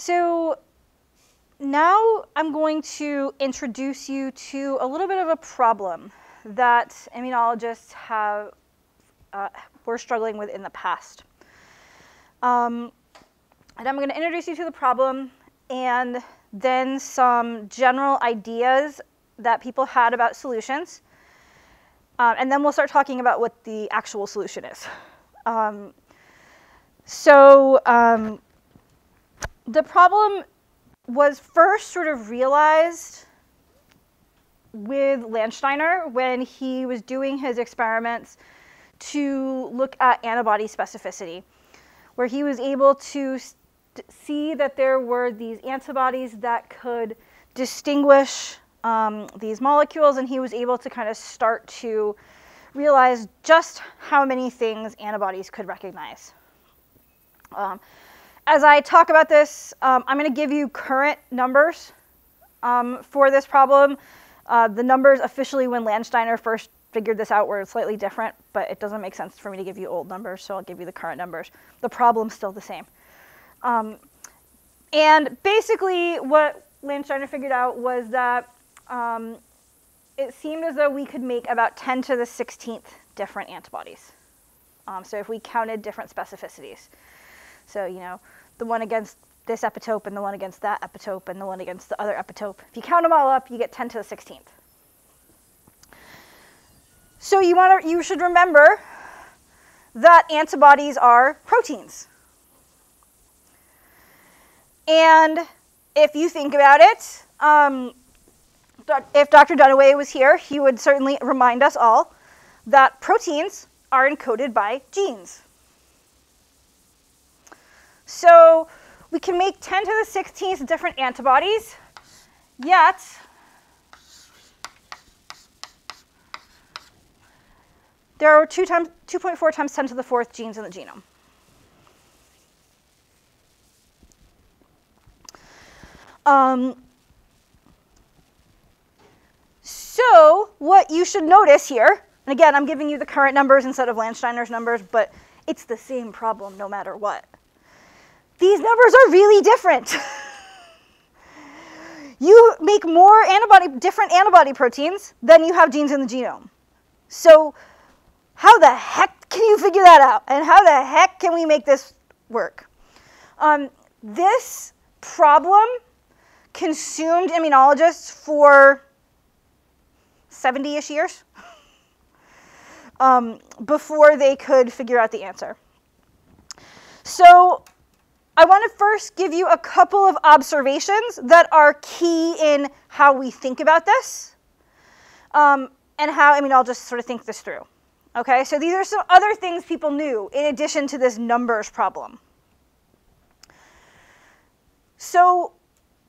So now I'm going to introduce you to a little bit of a problem that immunologists have uh, were struggling with in the past. Um, and I'm going to introduce you to the problem and then some general ideas that people had about solutions. Um, and then we'll start talking about what the actual solution is. Um, so um, the problem was first sort of realized with Landsteiner when he was doing his experiments to look at antibody specificity, where he was able to see that there were these antibodies that could distinguish um, these molecules, and he was able to kind of start to realize just how many things antibodies could recognize. Um, as I talk about this, um, I'm going to give you current numbers um, for this problem. Uh, the numbers officially when Landsteiner first figured this out were slightly different, but it doesn't make sense for me to give you old numbers, so I'll give you the current numbers. The problem's still the same. Um, and basically what Landsteiner figured out was that um, it seemed as though we could make about 10 to the 16th different antibodies. Um, so if we counted different specificities. So, you know, the one against this epitope and the one against that epitope and the one against the other epitope. If you count them all up, you get 10 to the 16th. So you, want to, you should remember that antibodies are proteins. And if you think about it, um, if Dr. Dunaway was here, he would certainly remind us all that proteins are encoded by genes. So we can make 10 to the 16th different antibodies, yet there are 2 times 2.4 times 10 to the 4th genes in the genome. Um, so what you should notice here, and again, I'm giving you the current numbers instead of Landsteiner's numbers, but it's the same problem no matter what these numbers are really different. you make more antibody, different antibody proteins than you have genes in the genome. So how the heck can you figure that out? And how the heck can we make this work? Um, this problem consumed immunologists for 70-ish years um, before they could figure out the answer. So I want to first give you a couple of observations that are key in how we think about this um, and how, I mean, I'll just sort of think this through. Okay, so these are some other things people knew in addition to this numbers problem. So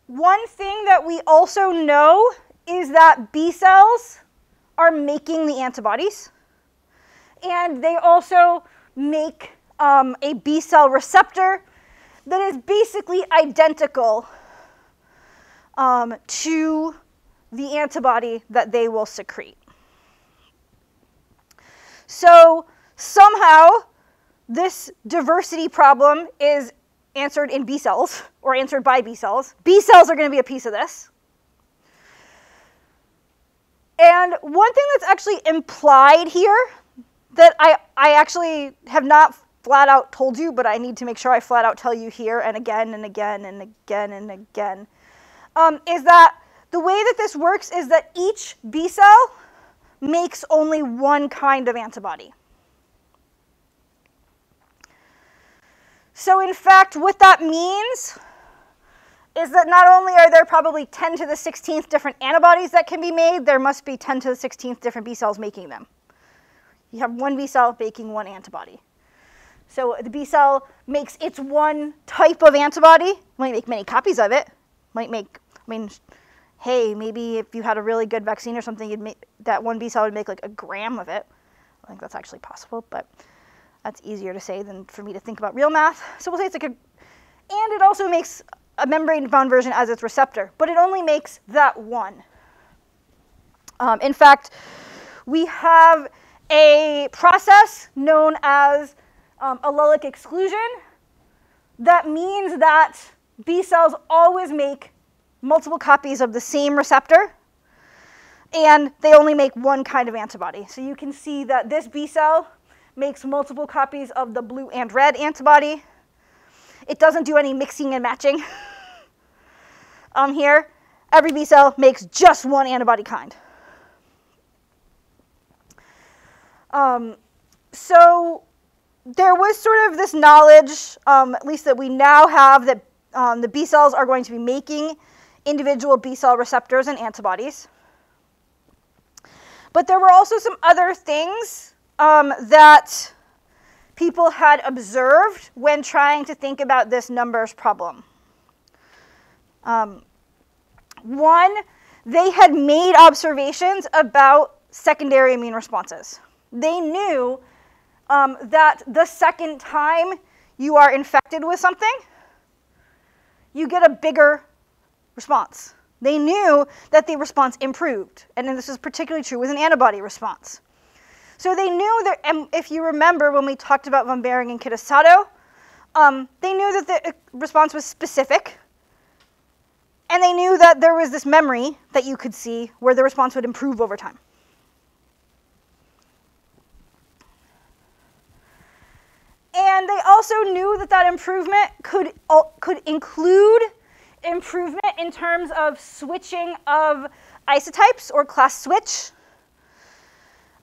one thing that we also know is that B cells are making the antibodies. And they also make um, a B cell receptor that is basically identical um, to the antibody that they will secrete. So somehow this diversity problem is answered in B cells or answered by B cells. B cells are going to be a piece of this. And one thing that's actually implied here that I, I actually have not flat out told you, but I need to make sure I flat out tell you here and again and again and again and again, um, is that the way that this works is that each B cell makes only one kind of antibody. So in fact, what that means is that not only are there probably 10 to the 16th different antibodies that can be made, there must be 10 to the 16th different B cells making them. You have one B cell making one antibody. So the B cell makes its one type of antibody, might make many copies of it, might make, I mean, hey, maybe if you had a really good vaccine or something, make, that one B cell would make like a gram of it. I think that's actually possible, but that's easier to say than for me to think about real math. So we'll say it's like a, and it also makes a membrane-bound version as its receptor, but it only makes that one. Um, in fact, we have a process known as um, allelic exclusion, that means that B cells always make multiple copies of the same receptor, and they only make one kind of antibody. So you can see that this B cell makes multiple copies of the blue and red antibody. It doesn't do any mixing and matching um, here. Every B cell makes just one antibody kind. Um, so there was sort of this knowledge, um, at least that we now have, that um, the B cells are going to be making individual B cell receptors and antibodies. But there were also some other things um, that people had observed when trying to think about this numbers problem. Um, one, they had made observations about secondary immune responses. They knew um, that the second time you are infected with something, you get a bigger response. They knew that the response improved, and this is particularly true with an antibody response. So they knew that, and if you remember when we talked about von Behring and Kitasato, um, they knew that the uh, response was specific, and they knew that there was this memory that you could see where the response would improve over time. And they also knew that that improvement could, could include improvement in terms of switching of isotypes or class switch,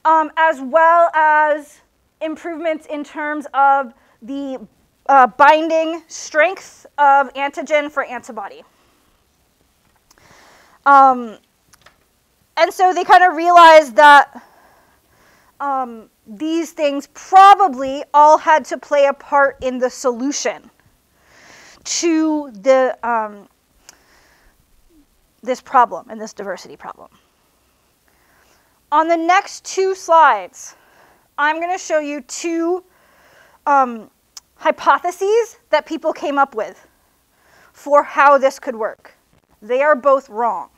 um, as well as improvements in terms of the uh, binding strength of antigen for antibody. Um, and so they kind of realized that um, these things probably all had to play a part in the solution to the, um, this problem and this diversity problem. On the next two slides, I'm going to show you two um, hypotheses that people came up with for how this could work. They are both wrong.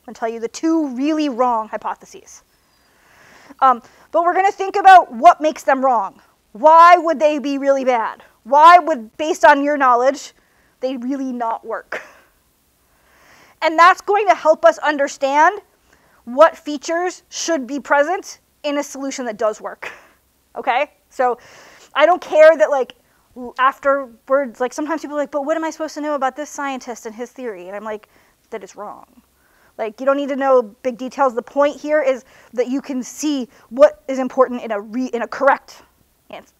I'm going to tell you the two really wrong hypotheses. Um, but we're going to think about what makes them wrong. Why would they be really bad? Why would, based on your knowledge, they really not work? And that's going to help us understand what features should be present in a solution that does work. Okay? So I don't care that like afterwards, like sometimes people are like, but what am I supposed to know about this scientist and his theory? And I'm like, that is wrong. Like you don't need to know big details. The point here is that you can see what is important in a re, in a correct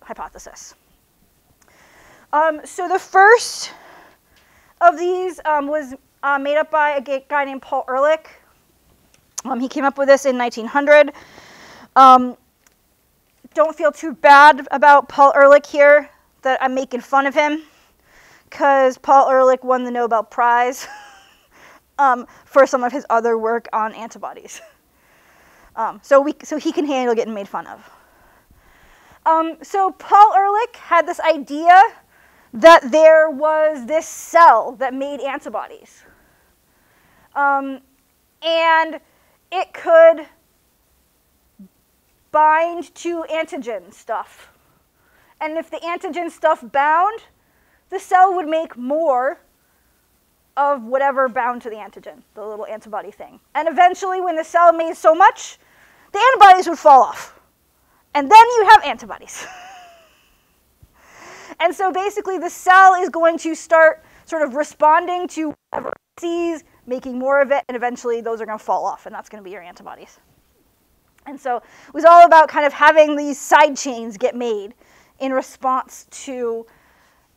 hypothesis. Um, so the first of these um, was uh, made up by a guy named Paul Ehrlich. Um, he came up with this in 1900. Um, don't feel too bad about Paul Ehrlich here, that I'm making fun of him, because Paul Ehrlich won the Nobel Prize. um, for some of his other work on antibodies. Um, so, we, so he can handle getting made fun of. Um, so Paul Ehrlich had this idea that there was this cell that made antibodies. Um, and it could bind to antigen stuff. And if the antigen stuff bound, the cell would make more of whatever bound to the antigen, the little antibody thing. And eventually, when the cell made so much, the antibodies would fall off. And then you have antibodies. and so basically, the cell is going to start sort of responding to whatever it sees, making more of it, and eventually those are going to fall off, and that's going to be your antibodies. And so it was all about kind of having these side chains get made in response to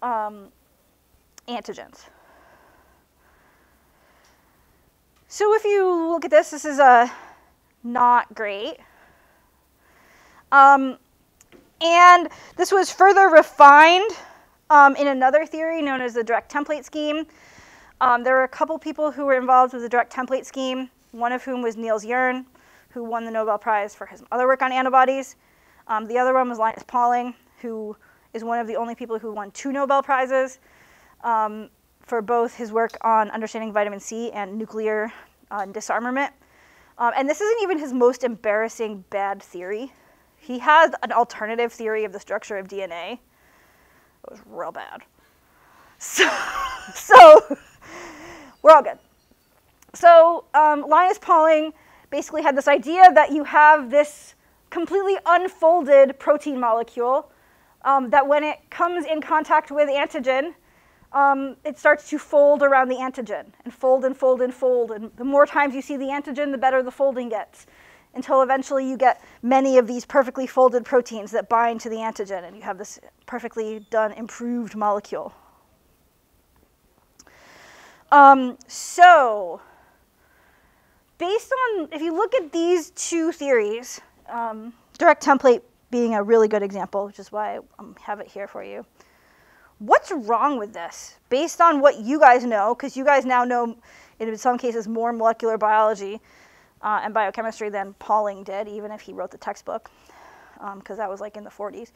um, antigens. So if you look at this, this is a uh, not great. Um, and this was further refined um, in another theory known as the direct template scheme. Um, there were a couple people who were involved with the direct template scheme, one of whom was Niels Jerne, who won the Nobel Prize for his other work on antibodies. Um, the other one was Linus Pauling, who is one of the only people who won two Nobel Prizes. Um, for both his work on understanding vitamin C and nuclear uh, disarmament. Um, and this isn't even his most embarrassing bad theory. He has an alternative theory of the structure of DNA. It was real bad. So, we're all good. So um, Linus Pauling basically had this idea that you have this completely unfolded protein molecule um, that when it comes in contact with antigen, um, it starts to fold around the antigen and fold and fold and fold. And the more times you see the antigen, the better the folding gets until eventually you get many of these perfectly folded proteins that bind to the antigen and you have this perfectly done improved molecule. Um, so, based on, if you look at these two theories, um, direct template being a really good example, which is why I um, have it here for you. What's wrong with this? Based on what you guys know, because you guys now know, in some cases, more molecular biology uh, and biochemistry than Pauling did, even if he wrote the textbook, because um, that was like in the 40s.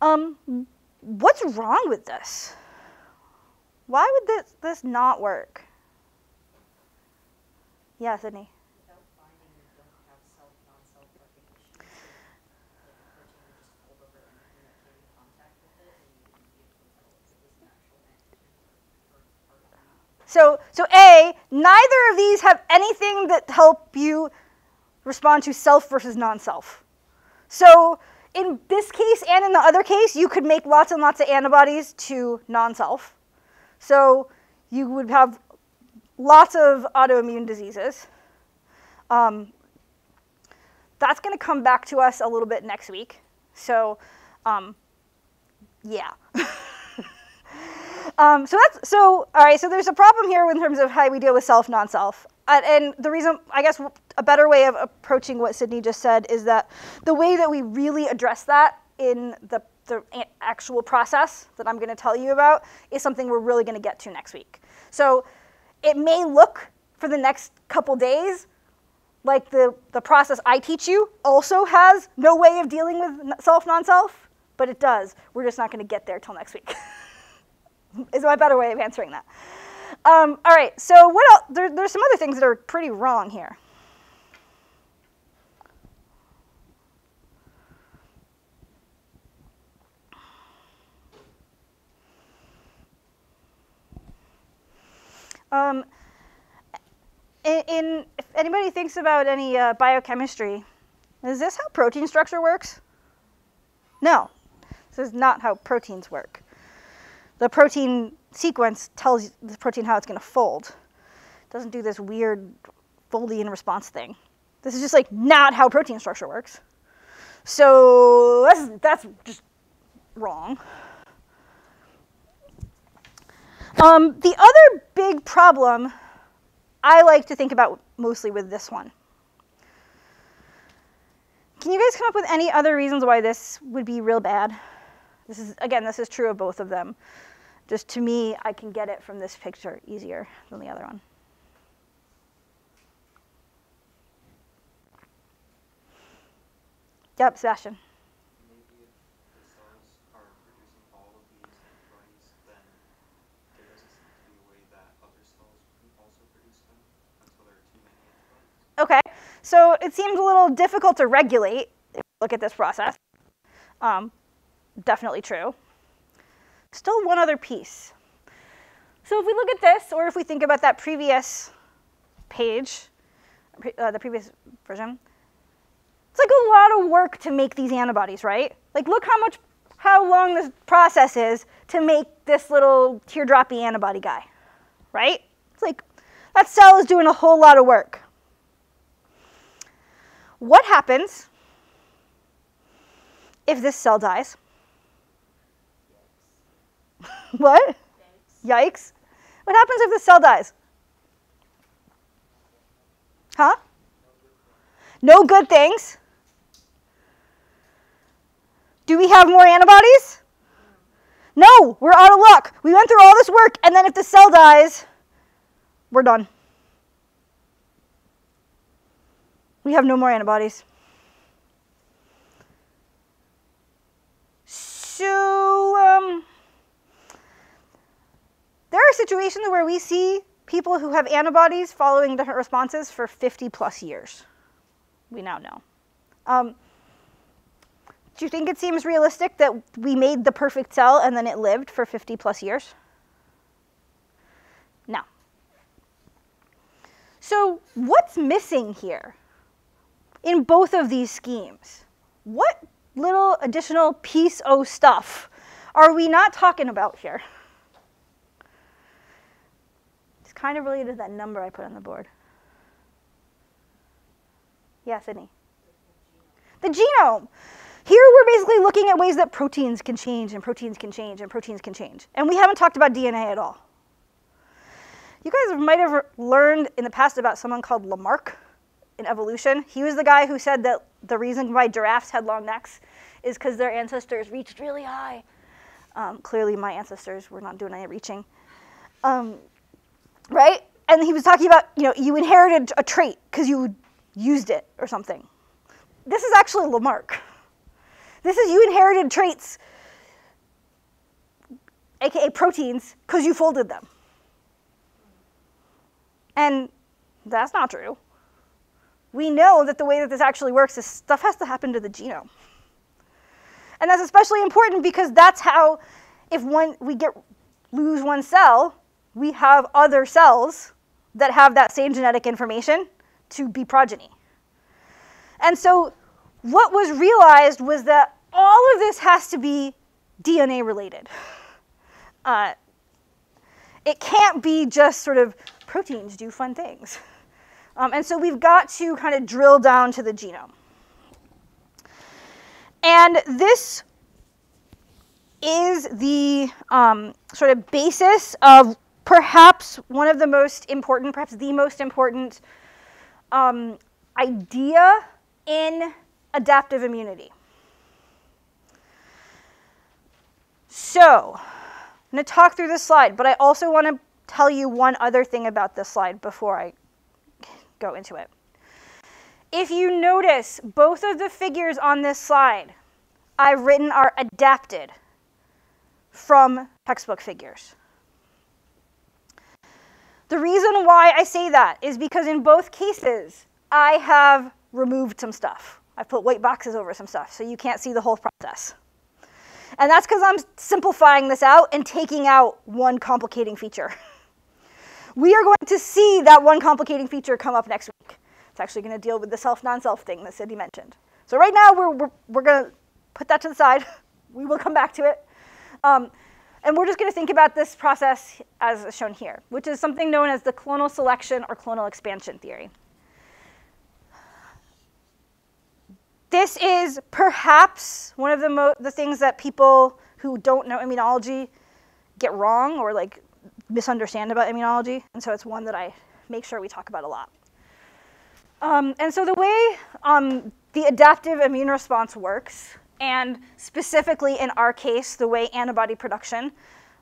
Um, what's wrong with this? Why would this, this not work? Yeah, Sydney. So, so A, neither of these have anything that help you respond to self versus non-self. So in this case and in the other case, you could make lots and lots of antibodies to non-self. So you would have lots of autoimmune diseases. Um, that's going to come back to us a little bit next week. So, um, yeah. Um, so that's so all right. So there's a problem here in terms of how we deal with self, non-self. Uh, and the reason, I guess, a better way of approaching what Sydney just said is that the way that we really address that in the, the actual process that I'm going to tell you about is something we're really going to get to next week. So it may look for the next couple days like the, the process I teach you also has no way of dealing with self, non-self, but it does. We're just not going to get there till next week. is my better way of answering that. Um, all right, so what else? There, there's some other things that are pretty wrong here. Um, in, in, if anybody thinks about any uh, biochemistry, is this how protein structure works? No, this is not how proteins work the protein sequence tells the protein how it's going to fold. It doesn't do this weird Foldian response thing. This is just like not how protein structure works. So that's, that's just wrong. Um, the other big problem I like to think about mostly with this one. Can you guys come up with any other reasons why this would be real bad? This is, again, this is true of both of them. Just to me, I can get it from this picture easier than the other one. Yep, Sebastian. Okay, so it seems a little difficult to regulate if you look at this process. Um, definitely true. Still one other piece. So if we look at this, or if we think about that previous page, uh, the previous version, it's like a lot of work to make these antibodies, right? Like look how much, how long this process is to make this little teardroppy antibody guy, right? It's like that cell is doing a whole lot of work. What happens if this cell dies? What? Yikes. Yikes. What happens if the cell dies? Huh? No good things. Do we have more antibodies? No, we're out of luck. We went through all this work, and then if the cell dies, we're done. We have no more antibodies. So, um, there are situations where we see people who have antibodies following different responses for 50 plus years. We now know. Um, do you think it seems realistic that we made the perfect cell and then it lived for 50 plus years? No. So, what's missing here in both of these schemes? What little additional piece of stuff are we not talking about here? It's kind of related to that number I put on the board. Yeah, Sydney. The genome. Here we're basically looking at ways that proteins can change and proteins can change and proteins can change. And we haven't talked about DNA at all. You guys might have learned in the past about someone called Lamarck in evolution. He was the guy who said that the reason why giraffes had long necks is because their ancestors reached really high. Um, clearly, my ancestors were not doing any reaching. Um, right? And he was talking about, you know, you inherited a trait because you used it or something. This is actually Lamarck. This is you inherited traits, aka proteins, because you folded them. And that's not true. We know that the way that this actually works is stuff has to happen to the genome. And that's especially important because that's how, if one, we get lose one cell, we have other cells that have that same genetic information to be progeny. And so what was realized was that all of this has to be DNA related. Uh, it can't be just sort of proteins do fun things. Um, and so we've got to kind of drill down to the genome. And this is the um, sort of basis of perhaps one of the most important, perhaps the most important um, idea in adaptive immunity. So, I'm going to talk through this slide, but I also want to tell you one other thing about this slide before I go into it. If you notice, both of the figures on this slide I've written are adapted from textbook figures. The reason why I say that is because in both cases, I have removed some stuff. I've put white boxes over some stuff so you can't see the whole process. And that's because I'm simplifying this out and taking out one complicating feature. we are going to see that one complicating feature come up next week. It's actually going to deal with the self-non-self thing that Sydney mentioned. So right now, we're, we're, we're going to put that to the side. we will come back to it. Um, and we're just going to think about this process as shown here, which is something known as the clonal selection or clonal expansion theory. This is perhaps one of the, the things that people who don't know immunology get wrong or like misunderstand about immunology. And so it's one that I make sure we talk about a lot. Um, and so the way um, the adaptive immune response works and specifically in our case, the way antibody production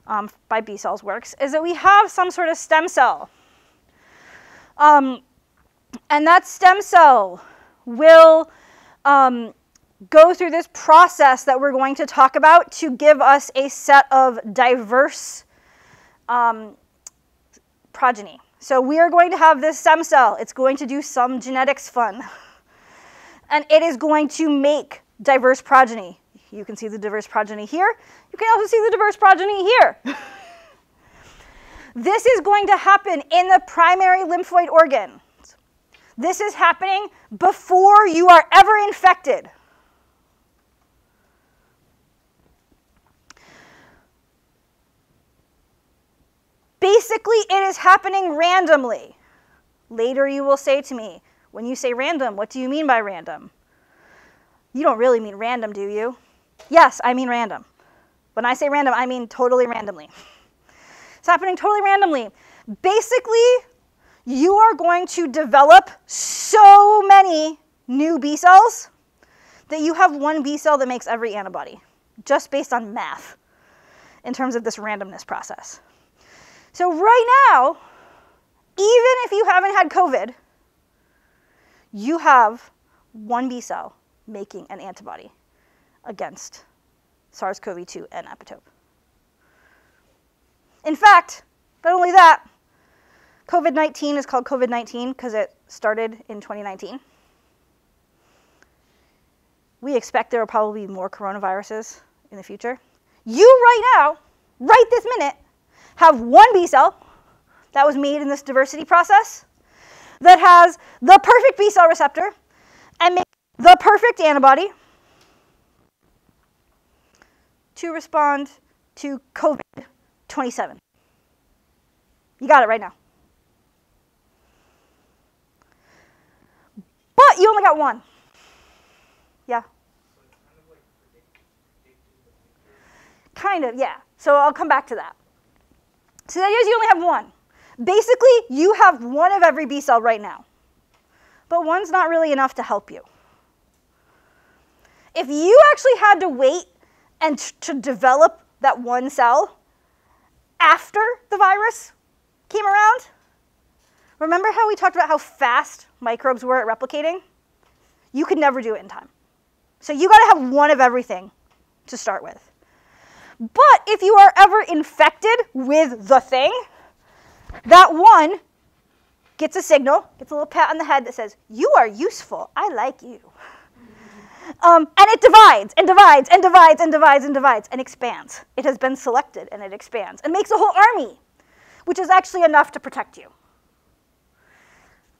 um, by B cells works, is that we have some sort of stem cell. Um, and that stem cell will um, go through this process that we're going to talk about to give us a set of diverse um, progeny. So we are going to have this stem cell. It's going to do some genetics fun. And it is going to make diverse progeny. You can see the diverse progeny here. You can also see the diverse progeny here. this is going to happen in the primary lymphoid organ. This is happening before you are ever infected. Basically, it is happening randomly. Later, you will say to me, when you say random, what do you mean by random? You don't really mean random, do you? Yes, I mean random. When I say random, I mean totally randomly. It's happening totally randomly. Basically, you are going to develop so many new B cells that you have one B cell that makes every antibody, just based on math in terms of this randomness process. So right now, even if you haven't had COVID, you have one B cell making an antibody against SARS-CoV-2 and epitope. In fact, not only that, COVID-19 is called COVID-19 because it started in 2019. We expect there will probably be more coronaviruses in the future. You right now, right this minute, have one B cell that was made in this diversity process that has the perfect B cell receptor the perfect antibody to respond to COVID 27. You got it right now. But you only got one. Yeah. Kind of, yeah. So I'll come back to that. So the idea is you only have one. Basically, you have one of every B cell right now. But one's not really enough to help you. If you actually had to wait and to develop that one cell after the virus came around, remember how we talked about how fast microbes were at replicating? You could never do it in time. So you got to have one of everything to start with. But if you are ever infected with the thing, that one gets a signal, gets a little pat on the head that says, You are useful. I like you. Um, and it divides and divides and divides and divides and divides and expands. It has been selected and it expands and makes a whole army, which is actually enough to protect you.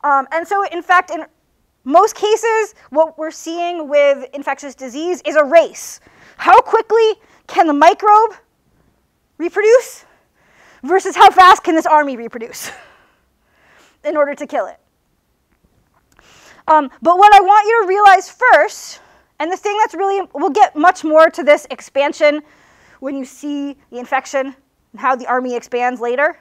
Um, and so, in fact, in most cases, what we're seeing with infectious disease is a race. How quickly can the microbe reproduce versus how fast can this army reproduce in order to kill it. Um, but what I want you to realize first, and the thing that's really, we'll get much more to this expansion when you see the infection and how the army expands later.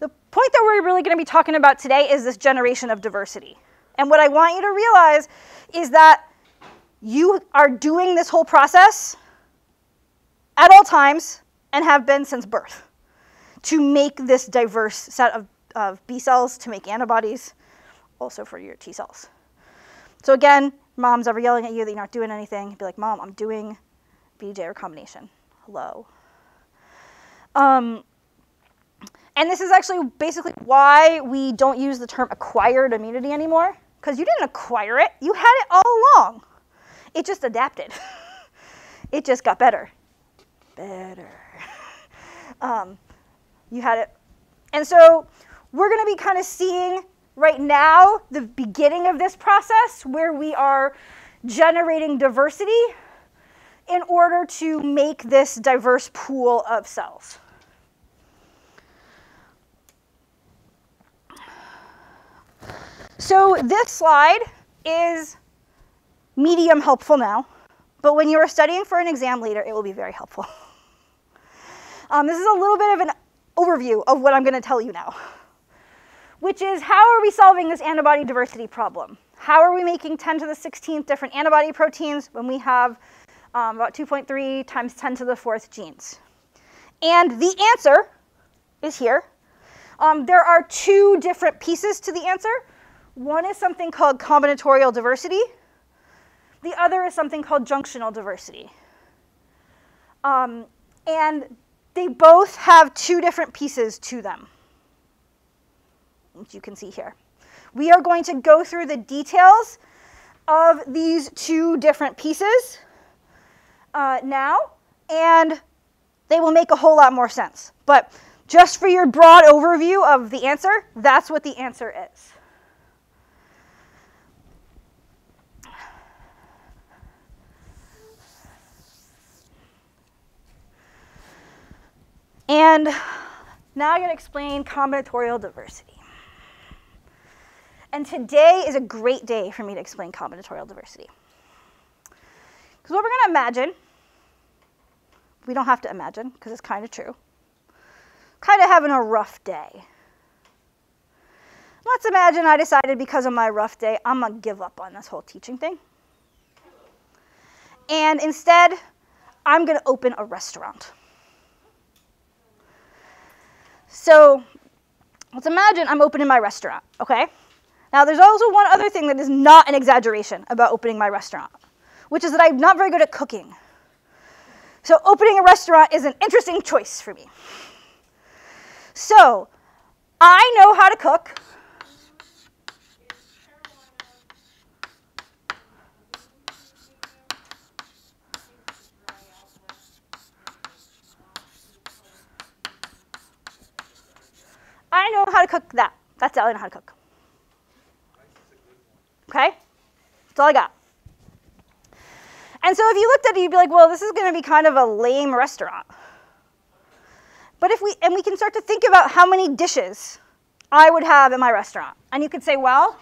The point that we're really going to be talking about today is this generation of diversity. And what I want you to realize is that you are doing this whole process at all times and have been since birth to make this diverse set of, of B cells to make antibodies, also for your T cells. So again, mom's ever yelling at you that you're not doing anything, be like, Mom, I'm doing VDJ recombination. Hello. Um, and this is actually basically why we don't use the term acquired immunity anymore, because you didn't acquire it, you had it all along. It just adapted. it just got better better. um, you had it. And so we're going to be kind of seeing right now the beginning of this process where we are generating diversity in order to make this diverse pool of cells. So this slide is medium helpful now, but when you are studying for an exam later, it will be very helpful. Um, this is a little bit of an overview of what I'm going to tell you now, which is how are we solving this antibody diversity problem? How are we making 10 to the 16th different antibody proteins when we have um, about 2.3 times 10 to the fourth genes? And the answer is here. Um, there are two different pieces to the answer. One is something called combinatorial diversity. The other is something called junctional diversity. Um, and they both have two different pieces to them, which you can see here. We are going to go through the details of these two different pieces uh, now, and they will make a whole lot more sense. But just for your broad overview of the answer, that's what the answer is. And now I'm going to explain combinatorial diversity. And today is a great day for me to explain combinatorial diversity. Because what we're going to imagine, we don't have to imagine because it's kind of true, kind of having a rough day. Let's imagine I decided because of my rough day, I'm going to give up on this whole teaching thing. And instead, I'm going to open a restaurant. So let's imagine I'm opening my restaurant, okay? Now there's also one other thing that is not an exaggeration about opening my restaurant, which is that I'm not very good at cooking. So opening a restaurant is an interesting choice for me. So I know how to cook. I know how to cook that. That's all I know how to cook. Okay? That's all I got. And so if you looked at it, you'd be like, well, this is going to be kind of a lame restaurant. But if we, and we can start to think about how many dishes I would have in my restaurant. And you could say, well,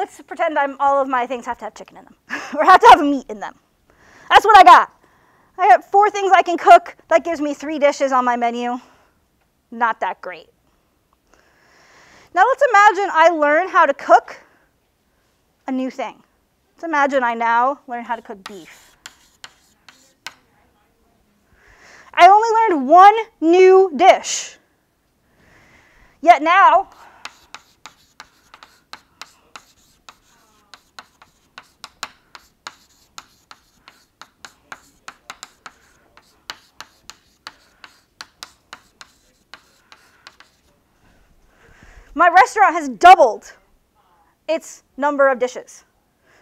let's pretend I'm all of my things have to have chicken in them or have to have meat in them. That's what I got. I got four things I can cook. That gives me three dishes on my menu. Not that great. Now let's imagine I learn how to cook a new thing. Let's imagine I now learn how to cook beef. I only learned one new dish. Yet now my restaurant has doubled its number of dishes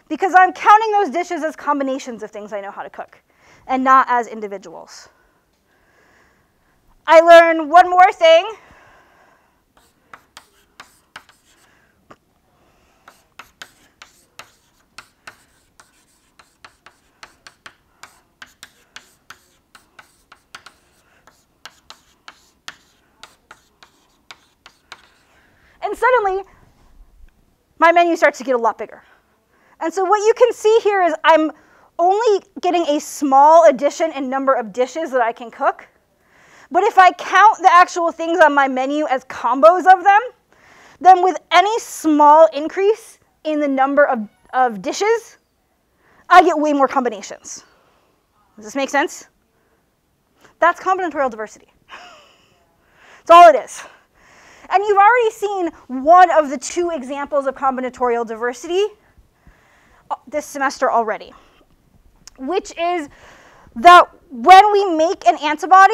because I'm counting those dishes as combinations of things I know how to cook and not as individuals. I learn one more thing. Suddenly, my menu starts to get a lot bigger. And so what you can see here is I'm only getting a small addition in number of dishes that I can cook. But if I count the actual things on my menu as combos of them, then with any small increase in the number of, of dishes, I get way more combinations. Does this make sense? That's combinatorial diversity. That's all it is. And you've already seen one of the two examples of combinatorial diversity uh, this semester already, which is that when we make an antibody,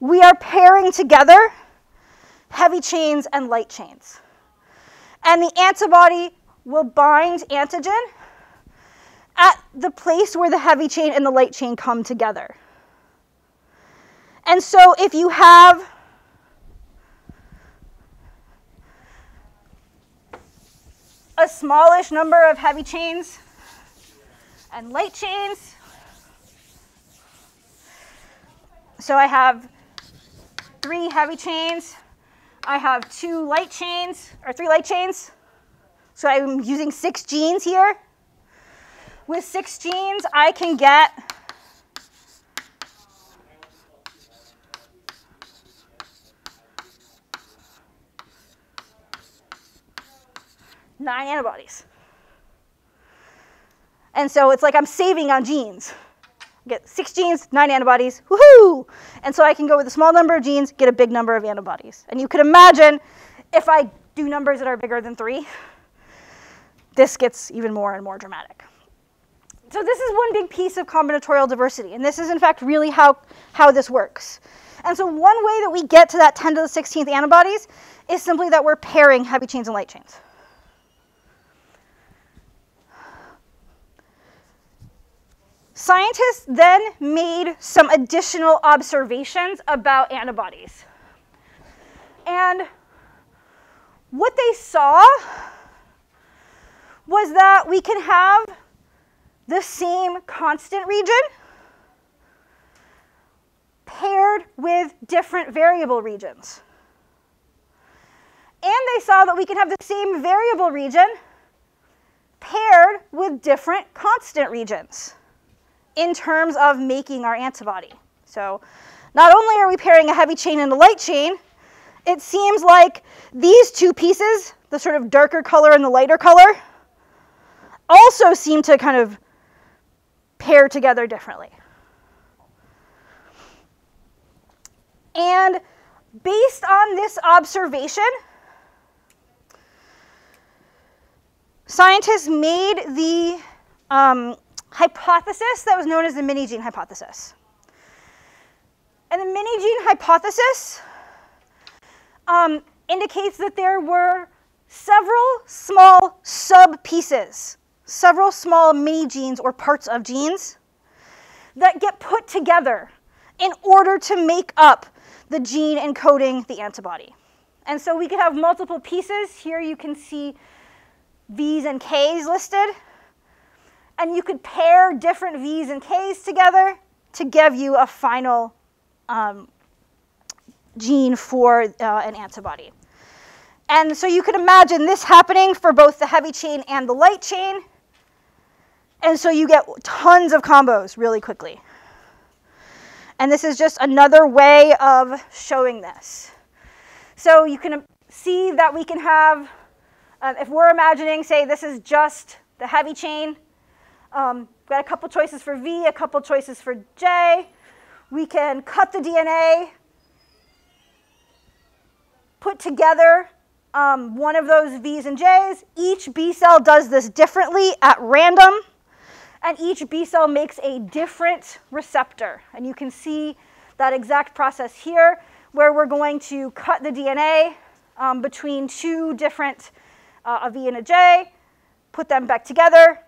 we are pairing together heavy chains and light chains. And the antibody will bind antigen at the place where the heavy chain and the light chain come together. And so if you have a smallish number of heavy chains and light chains. So I have three heavy chains. I have two light chains, or three light chains. So I'm using six genes here. With six genes, I can get nine antibodies. And so it's like I'm saving on genes. Get six genes, nine antibodies, woohoo! And so I can go with a small number of genes, get a big number of antibodies. And you can imagine if I do numbers that are bigger than three, this gets even more and more dramatic. So this is one big piece of combinatorial diversity, and this is in fact really how, how this works. And so one way that we get to that 10 to the 16th antibodies is simply that we're pairing heavy chains and light chains. Scientists then made some additional observations about antibodies. And what they saw was that we can have the same constant region paired with different variable regions. And they saw that we can have the same variable region paired with different constant regions in terms of making our antibody. So not only are we pairing a heavy chain and a light chain, it seems like these two pieces, the sort of darker color and the lighter color, also seem to kind of pair together differently. And based on this observation, scientists made the um, hypothesis that was known as the mini gene hypothesis. And the mini gene hypothesis um, indicates that there were several small sub-pieces, several small mini genes or parts of genes that get put together in order to make up the gene encoding the antibody. And so we could have multiple pieces. Here you can see V's and C's listed. And you could pair different V's and K's together to give you a final um, gene for uh, an antibody. And so you could imagine this happening for both the heavy chain and the light chain. And so you get tons of combos really quickly. And this is just another way of showing this. So you can see that we can have, uh, if we're imagining, say this is just the heavy chain, um, we've got a couple choices for V, a couple choices for J. We can cut the DNA, put together um, one of those V's and J's. Each B cell does this differently at random, and each B cell makes a different receptor. And you can see that exact process here, where we're going to cut the DNA um, between two different, uh, a V and a J, put them back together,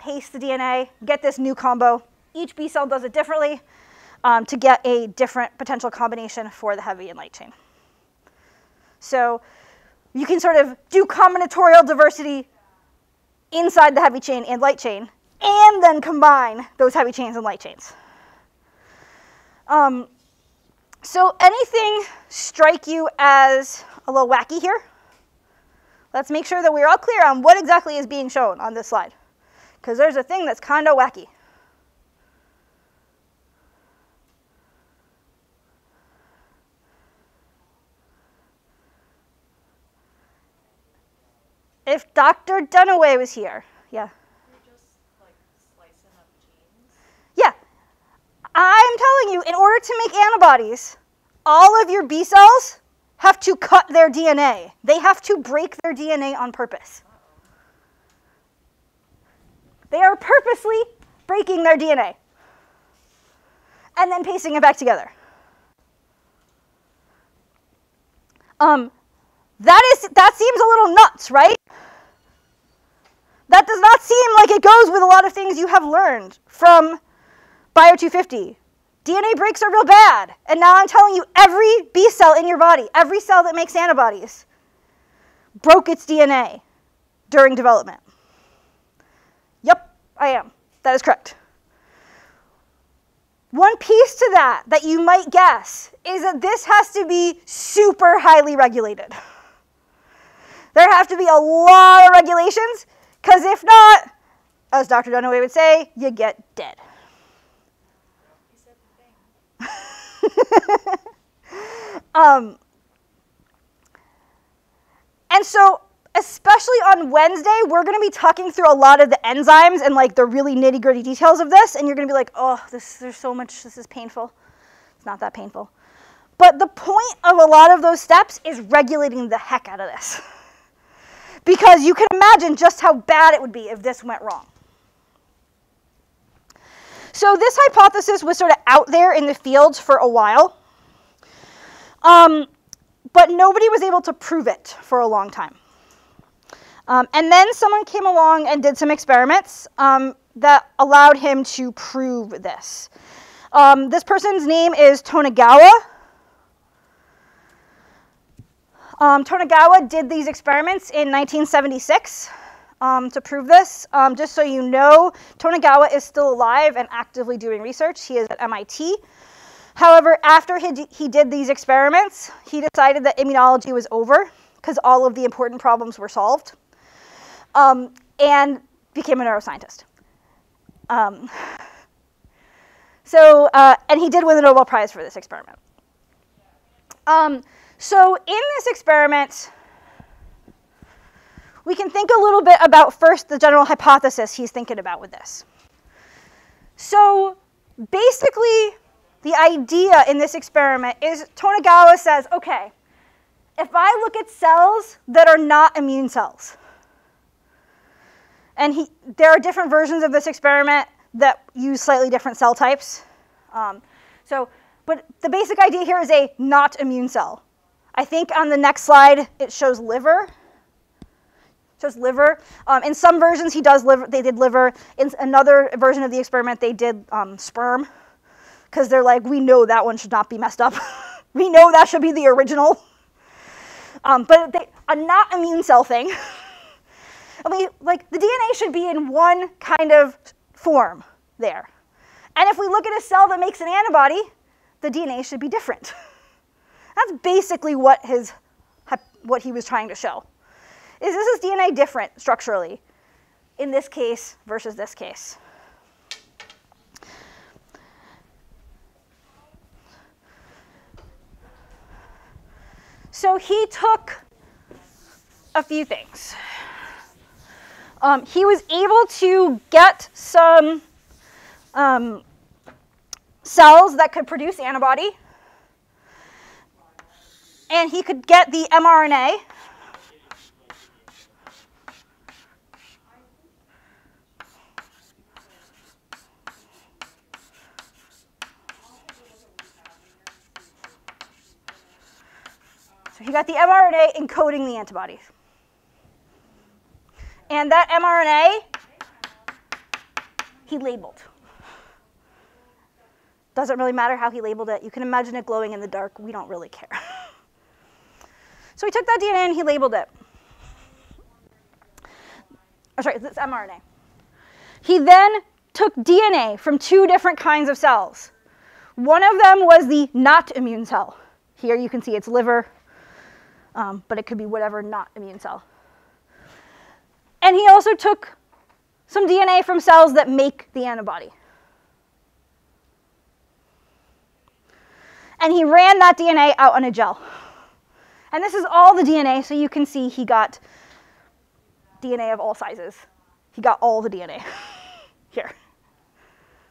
paste the DNA, get this new combo. Each B cell does it differently um, to get a different potential combination for the heavy and light chain. So you can sort of do combinatorial diversity inside the heavy chain and light chain, and then combine those heavy chains and light chains. Um, so anything strike you as a little wacky here? Let's make sure that we're all clear on what exactly is being shown on this slide because there's a thing that's kind of wacky. If Dr. Dunaway was here, yeah. yeah. I'm telling you, in order to make antibodies, all of your B cells have to cut their DNA. They have to break their DNA on purpose. They are purposely breaking their DNA and then pasting it back together. Um, that, is, that seems a little nuts, right? That does not seem like it goes with a lot of things you have learned from Bio 250. DNA breaks are real bad. And now I'm telling you, every B cell in your body, every cell that makes antibodies, broke its DNA during development. I am. That is correct. One piece to that that you might guess is that this has to be super highly regulated. There have to be a lot of regulations, because if not, as Dr. Dunaway would say, you get dead. um, and so especially on Wednesday, we're going to be talking through a lot of the enzymes and like the really nitty gritty details of this. And you're going to be like, oh, this, there's so much, this is painful. It's not that painful. But the point of a lot of those steps is regulating the heck out of this. because you can imagine just how bad it would be if this went wrong. So this hypothesis was sort of out there in the field for a while. Um, but nobody was able to prove it for a long time. Um, and then someone came along and did some experiments um, that allowed him to prove this. Um, this person's name is Tonegawa. Um, Tonegawa did these experiments in 1976 um, to prove this. Um, just so you know, Tonegawa is still alive and actively doing research. He is at MIT. However, after he, he did these experiments, he decided that immunology was over because all of the important problems were solved um, and became a neuroscientist. Um, so, uh, and he did win the Nobel Prize for this experiment. Um, so in this experiment, we can think a little bit about first the general hypothesis he's thinking about with this. So basically, the idea in this experiment is Tonegawa says, okay, if I look at cells that are not immune cells, and he, there are different versions of this experiment that use slightly different cell types. Um, so, but the basic idea here is a not immune cell. I think on the next slide it shows liver. It Shows liver. Um, in some versions he does liver. They did liver. In another version of the experiment they did um, sperm, because they're like, we know that one should not be messed up. we know that should be the original. Um, but they, a not immune cell thing. I mean, like the DNA should be in one kind of form there. And if we look at a cell that makes an antibody, the DNA should be different. That's basically what his what he was trying to show. Is this is DNA different structurally in this case versus this case? So he took a few things. Um, he was able to get some um, cells that could produce antibody, and he could get the mRNA. So he got the mRNA encoding the antibodies. And that mRNA, he labeled. Doesn't really matter how he labeled it. You can imagine it glowing in the dark. We don't really care. so he took that DNA and he labeled it. Oh, sorry, this mRNA. He then took DNA from two different kinds of cells. One of them was the not immune cell. Here you can see it's liver, um, but it could be whatever not immune cell. And he also took some DNA from cells that make the antibody. And he ran that DNA out on a gel. And this is all the DNA, so you can see he got DNA of all sizes. He got all the DNA here.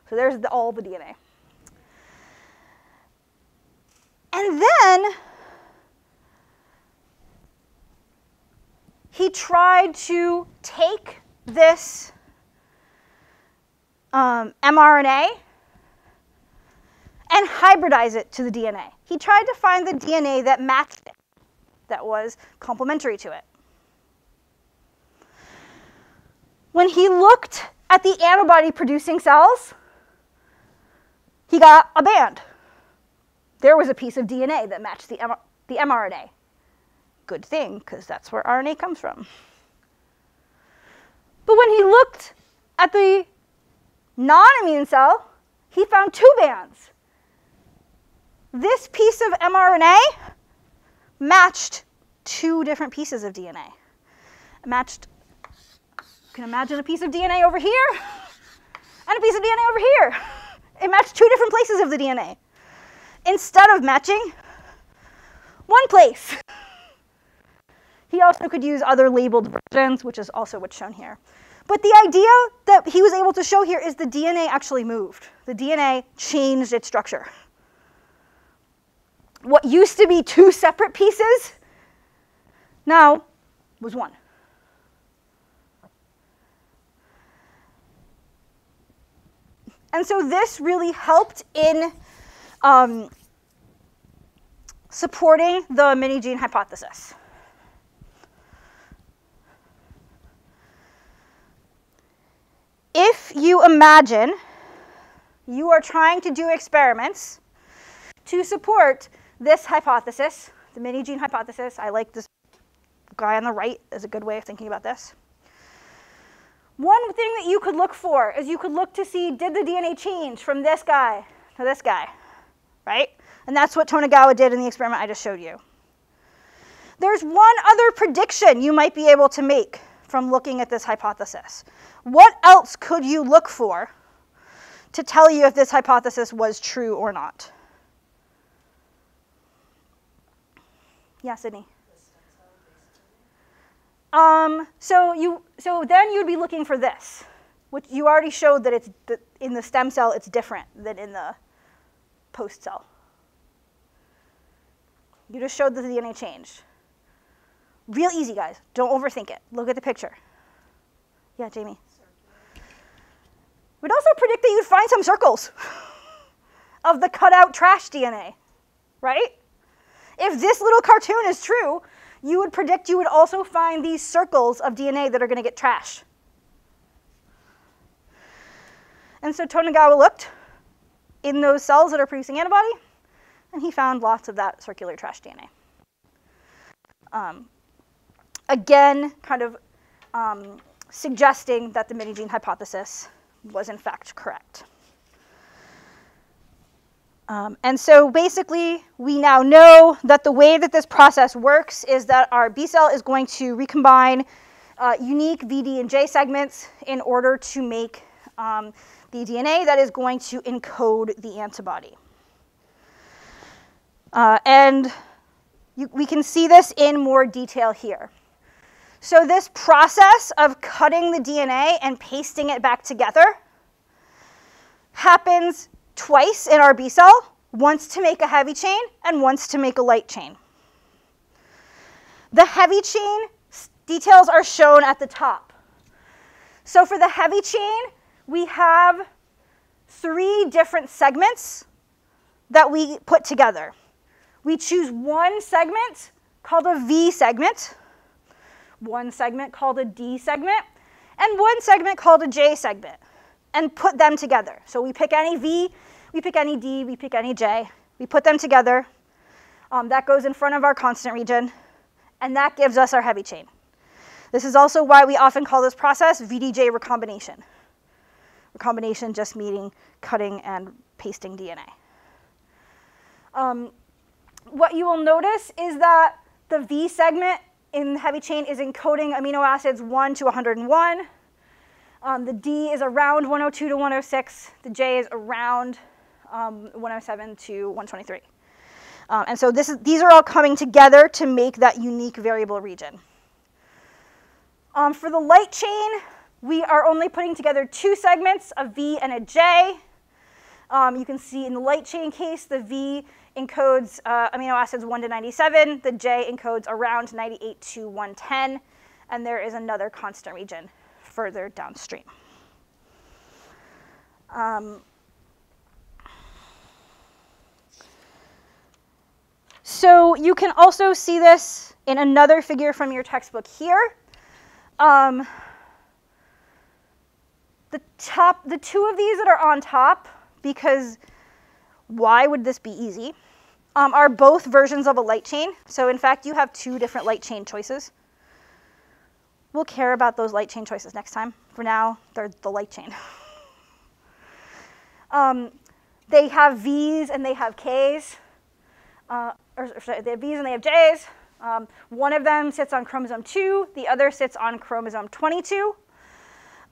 So there's the, all the DNA. And then he tried to take this um, mRNA and hybridize it to the DNA. He tried to find the DNA that matched it, that was complementary to it. When he looked at the antibody producing cells, he got a band. There was a piece of DNA that matched the, M the mRNA. Good thing, because that's where RNA comes from. But when he looked at the non-immune cell, he found two bands. This piece of mRNA matched two different pieces of DNA. It matched, you can imagine a piece of DNA over here and a piece of DNA over here. It matched two different places of the DNA. Instead of matching one place. He also could use other labeled versions, which is also what's shown here. But the idea that he was able to show here is the DNA actually moved. The DNA changed its structure. What used to be two separate pieces now was one. And so this really helped in um, supporting the mini gene hypothesis. If you imagine you are trying to do experiments to support this hypothesis, the mini gene hypothesis, I like this guy on the right as a good way of thinking about this. One thing that you could look for is you could look to see did the DNA change from this guy to this guy, right? And that's what Tonegawa did in the experiment I just showed you. There's one other prediction you might be able to make from looking at this hypothesis. What else could you look for to tell you if this hypothesis was true or not? Yeah, Sydney. Um, so you, so then you'd be looking for this, which you already showed that it's in the stem cell it's different than in the post cell. You just showed the DNA changed. Real easy, guys. Don't overthink it. Look at the picture. Yeah, Jamie. We'd also predict that you'd find some circles of the cutout trash DNA, right? if this little cartoon is true, you would predict you would also find these circles of DNA that are going to get trashed. And so Tonegawa looked in those cells that are producing antibody, and he found lots of that circular trash DNA. Um, again, kind of um, suggesting that the mini-gene hypothesis was in fact correct. Um, and so basically, we now know that the way that this process works is that our B cell is going to recombine uh, unique VD and J segments in order to make um, the DNA that is going to encode the antibody. Uh, and you, we can see this in more detail here. So this process of cutting the DNA and pasting it back together happens twice in our B cell, once to make a heavy chain and once to make a light chain. The heavy chain details are shown at the top. So for the heavy chain, we have three different segments that we put together. We choose one segment called a V segment, one segment called a D segment, and one segment called a J segment, and put them together. So we pick any V we pick any D, we pick any J, we put them together. Um, that goes in front of our constant region, and that gives us our heavy chain. This is also why we often call this process VDJ recombination. Recombination just meaning cutting and pasting DNA. Um, what you will notice is that the V segment in the heavy chain is encoding amino acids 1 to 101. Um, the D is around 102 to 106. The J is around um, 107 to 123. Um, and so this is, these are all coming together to make that unique variable region. Um, for the light chain, we are only putting together two segments, a V and a J. Um, you can see in the light chain case, the V encodes uh, amino acids 1 to 97, the J encodes around 98 to 110, and there is another constant region further downstream. Um, So you can also see this in another figure from your textbook here. Um, the top, the two of these that are on top, because why would this be easy, um, are both versions of a light chain. So in fact, you have two different light chain choices. We'll care about those light chain choices next time. For now, they're the light chain. um, they have V's and they have K's. Uh, or sorry, they have V's and they have J's. Um, one of them sits on chromosome 2, the other sits on chromosome 22.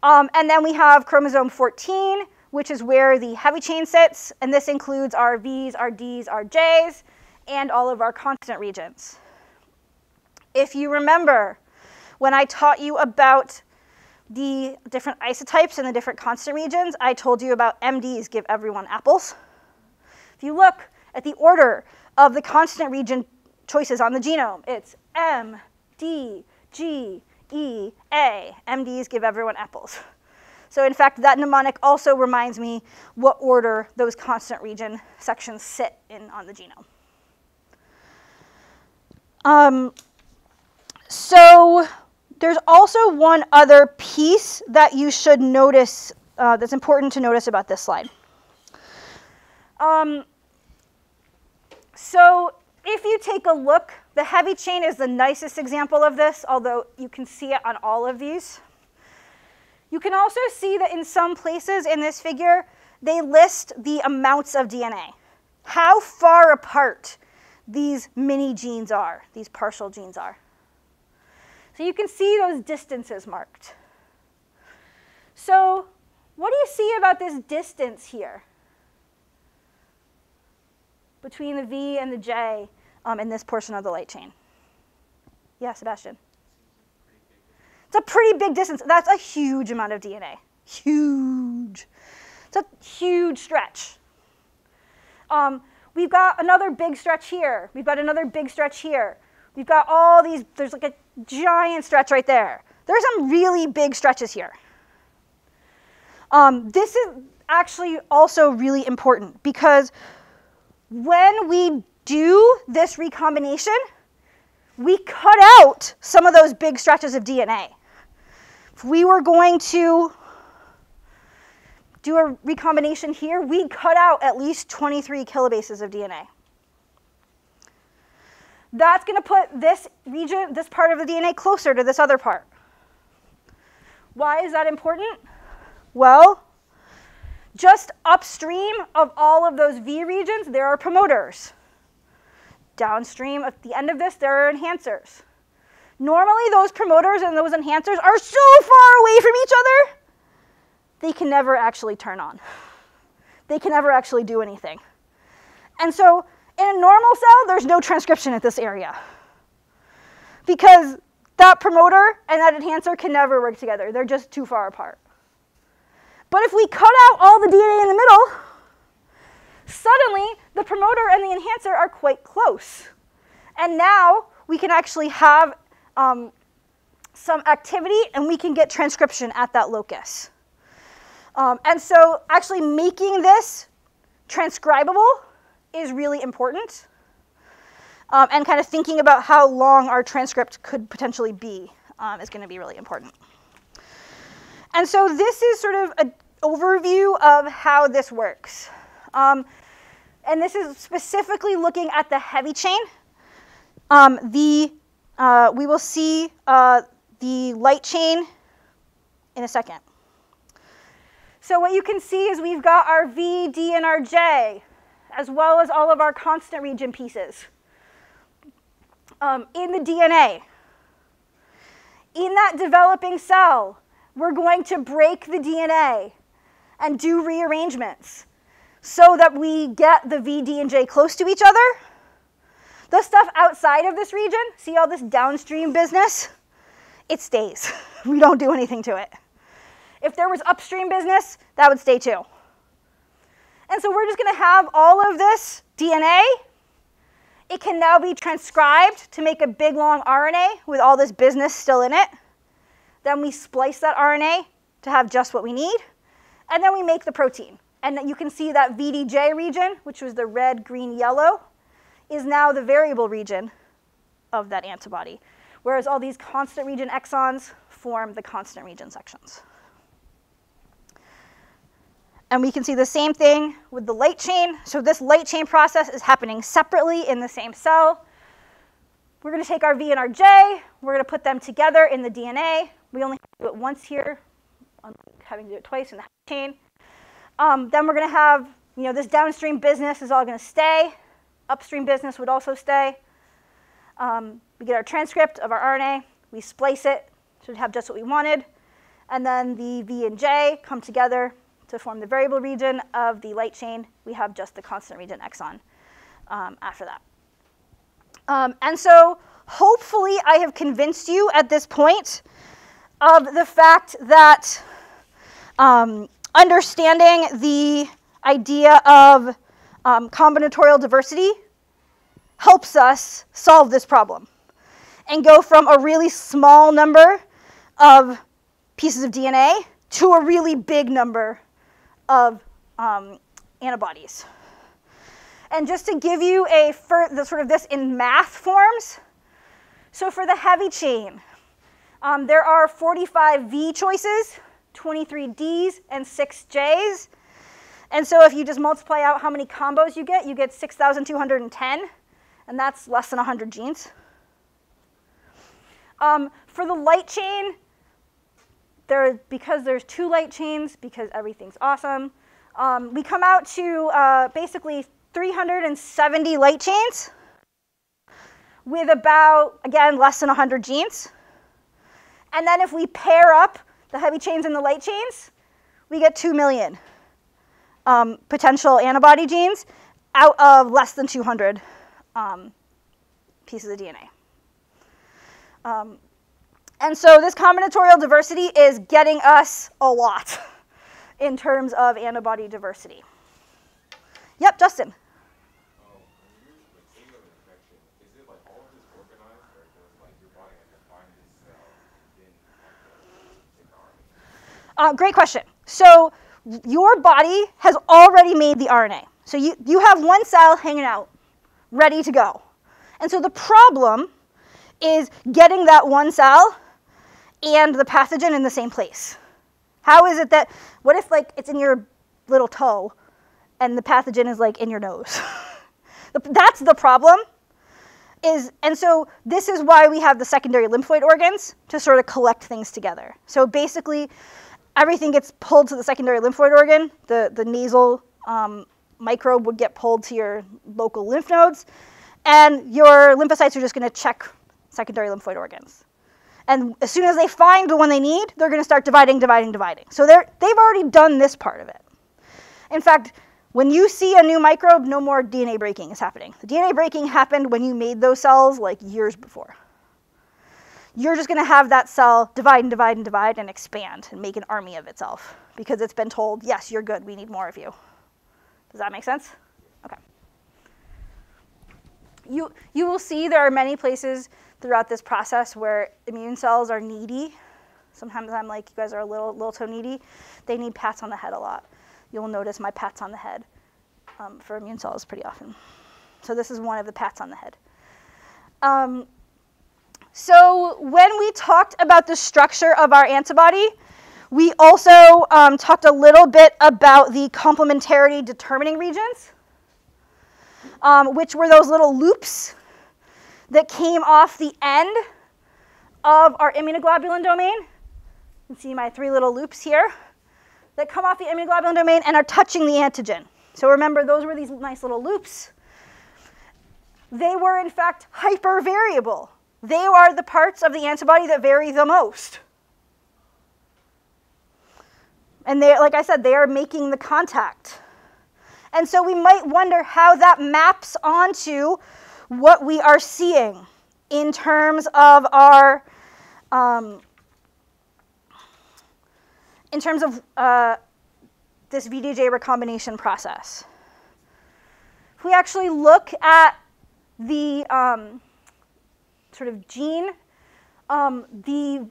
Um, and then we have chromosome 14, which is where the heavy chain sits, and this includes our V's, our D's, our J's, and all of our constant regions. If you remember, when I taught you about the different isotypes and the different constant regions, I told you about MDs give everyone apples. If you look at the order of the constant region choices on the genome. It's M, D, G, E, A. MDs give everyone apples. So in fact, that mnemonic also reminds me what order those constant region sections sit in on the genome. Um, so there's also one other piece that you should notice uh, that's important to notice about this slide. Um, so if you take a look, the heavy chain is the nicest example of this, although you can see it on all of these. You can also see that in some places in this figure, they list the amounts of DNA, how far apart these mini genes are, these partial genes are. So you can see those distances marked. So what do you see about this distance here? between the V and the J um, in this portion of the light chain? Yeah, Sebastian. It's a pretty big distance. That's a huge amount of DNA. Huge. It's a huge stretch. Um, we've got another big stretch here. We've got another big stretch here. We've got all these, there's like a giant stretch right there. There's some really big stretches here. Um, this is actually also really important because when we do this recombination, we cut out some of those big stretches of DNA. If we were going to do a recombination here, we'd cut out at least 23 kilobases of DNA. That's going to put this region, this part of the DNA closer to this other part. Why is that important? Well, just upstream of all of those V regions, there are promoters. Downstream at the end of this, there are enhancers. Normally, those promoters and those enhancers are so far away from each other, they can never actually turn on. They can never actually do anything. And so, in a normal cell, there's no transcription at this area because that promoter and that enhancer can never work together. They're just too far apart. But if we cut out all the DNA in the middle, suddenly the promoter and the enhancer are quite close. And now we can actually have um, some activity and we can get transcription at that locus. Um, and so actually making this transcribable is really important. Um, and kind of thinking about how long our transcript could potentially be um, is going to be really important. And so this is sort of an overview of how this works. Um, and this is specifically looking at the heavy chain. Um, the, uh, we will see uh, the light chain in a second. So what you can see is we've got our V, D, and our J, as well as all of our constant region pieces um, in the DNA. In that developing cell, we're going to break the DNA and do rearrangements so that we get the V, D, and J close to each other. The stuff outside of this region, see all this downstream business? It stays. we don't do anything to it. If there was upstream business, that would stay too. And so we're just going to have all of this DNA. It can now be transcribed to make a big long RNA with all this business still in it. Then we splice that RNA to have just what we need. And then we make the protein. And you can see that VDJ region, which was the red, green, yellow, is now the variable region of that antibody, whereas all these constant region exons form the constant region sections. And we can see the same thing with the light chain. So this light chain process is happening separately in the same cell. We're going to take our V and our J. We're going to put them together in the DNA. We only do it once here, I'm having to do it twice in the chain. Um, then we're going to have, you know, this downstream business is all going to stay. Upstream business would also stay. Um, we get our transcript of our RNA. We splice it to have just what we wanted. And then the V and J come together to form the variable region of the light chain. We have just the constant region exon um, after that. Um, and so hopefully I have convinced you at this point of the fact that um, understanding the idea of um, combinatorial diversity helps us solve this problem and go from a really small number of pieces of DNA to a really big number of um, antibodies. And just to give you a the sort of this in math forms, so for the heavy chain, um, there are 45 V choices, 23 Ds, and 6 Js. And so if you just multiply out how many combos you get, you get 6,210, and that's less than 100 genes. Um, for the light chain, there, because there's two light chains, because everything's awesome, um, we come out to uh, basically 370 light chains with about, again, less than 100 genes. And then if we pair up the heavy chains and the light chains, we get 2 million um, potential antibody genes out of less than 200 um, pieces of DNA. Um, and so this combinatorial diversity is getting us a lot in terms of antibody diversity. Yep, Justin. Uh, great question. So your body has already made the RNA. So you, you have one cell hanging out ready to go. And so the problem is getting that one cell and the pathogen in the same place. How is it that, what if like it's in your little toe and the pathogen is like in your nose? That's the problem. Is, and so this is why we have the secondary lymphoid organs to sort of collect things together. So basically, everything gets pulled to the secondary lymphoid organ. The, the nasal um, microbe would get pulled to your local lymph nodes, and your lymphocytes are just going to check secondary lymphoid organs. And as soon as they find the one they need, they're going to start dividing, dividing, dividing. So they're, they've already done this part of it. In fact, when you see a new microbe, no more DNA breaking is happening. The DNA breaking happened when you made those cells like years before. You're just going to have that cell divide and divide and divide and expand and make an army of itself because it's been told, yes, you're good, we need more of you. Does that make sense? Okay. You, you will see there are many places throughout this process where immune cells are needy. Sometimes I'm like, you guys are a little, little too needy. They need pats on the head a lot. You'll notice my pats on the head um, for immune cells pretty often. So this is one of the pats on the head. Um, so when we talked about the structure of our antibody, we also um, talked a little bit about the complementarity determining regions, um, which were those little loops that came off the end of our immunoglobulin domain. You can see my three little loops here that come off the immunoglobulin domain and are touching the antigen. So remember, those were these nice little loops. They were, in fact, hypervariable. They are the parts of the antibody that vary the most. And they, like I said, they are making the contact. And so we might wonder how that maps onto what we are seeing in terms of our, um, in terms of uh, this VDJ recombination process. If we actually look at the um, sort of gene, um, the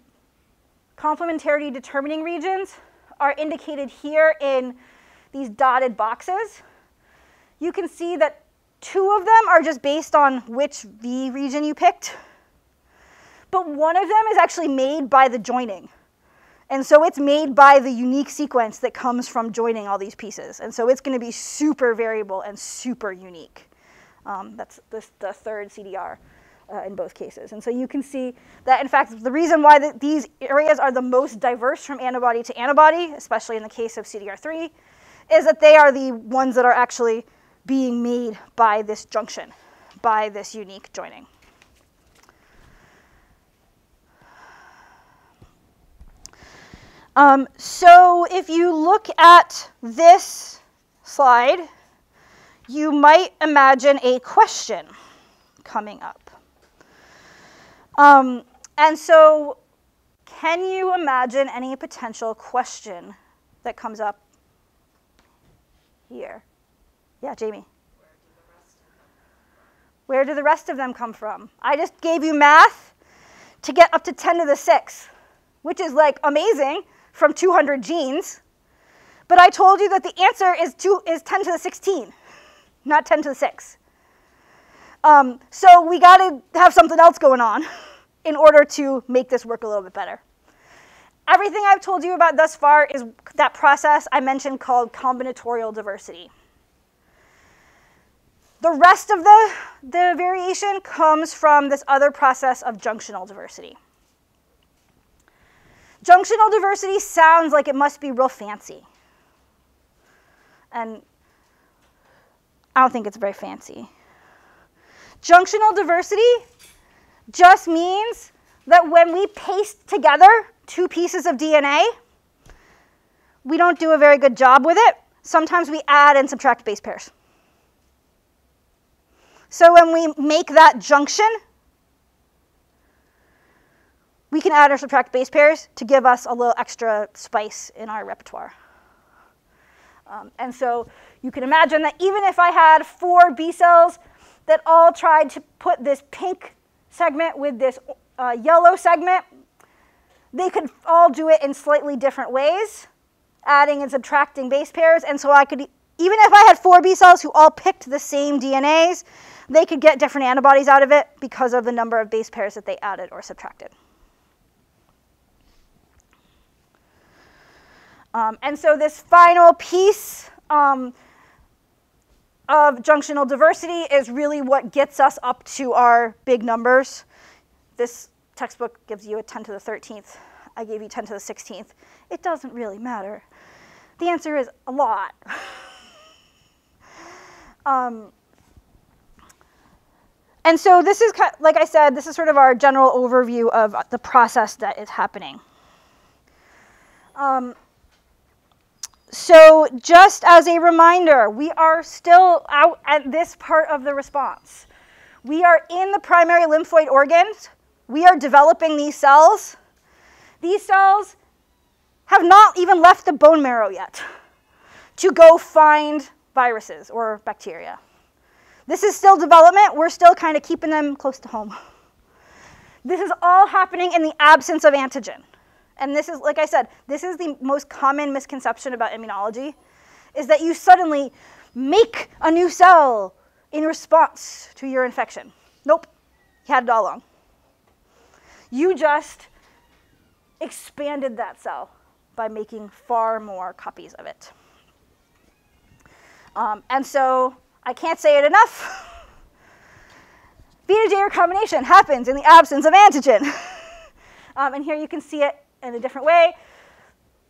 complementarity determining regions are indicated here in these dotted boxes. You can see that Two of them are just based on which V region you picked. But one of them is actually made by the joining. And so it's made by the unique sequence that comes from joining all these pieces. And so it's going to be super variable and super unique. Um, that's the, the, third CDR uh, in both cases. And so you can see that, in fact, the reason why the, these areas are the most diverse from antibody to antibody, especially in the case of CDR3, is that they are the ones that are actually being made by this junction, by this unique joining. Um, so if you look at this slide, you might imagine a question coming up. Um, and so can you imagine any potential question that comes up here? Yeah, Jamie. Where do the rest of them come from? I just gave you math to get up to 10 to the 6, which is like amazing from 200 genes. But I told you that the answer is, two, is 10 to the 16, not 10 to the 6. Um, so we got to have something else going on in order to make this work a little bit better. Everything I've told you about thus far is that process I mentioned called combinatorial diversity. The rest of the, the variation comes from this other process of junctional diversity. Junctional diversity sounds like it must be real fancy. And I don't think it's very fancy. Junctional diversity just means that when we paste together two pieces of DNA, we don't do a very good job with it. Sometimes we add and subtract base pairs. So when we make that junction, we can add or subtract base pairs to give us a little extra spice in our repertoire. Um, and so you can imagine that even if I had four B cells that all tried to put this pink segment with this uh, yellow segment, they could all do it in slightly different ways, adding and subtracting base pairs. And so I could even if I had four B cells who all picked the same DNAs, they could get different antibodies out of it because of the number of base pairs that they added or subtracted. Um, and so this final piece um, of junctional diversity is really what gets us up to our big numbers. This textbook gives you a 10 to the 13th. I gave you 10 to the 16th. It doesn't really matter. The answer is a lot. um, and so this is, like I said, this is sort of our general overview of the process that is happening. Um, so just as a reminder, we are still out at this part of the response. We are in the primary lymphoid organs. We are developing these cells. These cells have not even left the bone marrow yet to go find viruses or bacteria. This is still development. We're still kind of keeping them close to home. This is all happening in the absence of antigen. And this is, like I said, this is the most common misconception about immunology, is that you suddenly make a new cell in response to your infection. Nope, you had it all along. You just expanded that cell by making far more copies of it. Um, and so I can't say it enough. VDJ recombination happens in the absence of antigen. um, and here you can see it in a different way,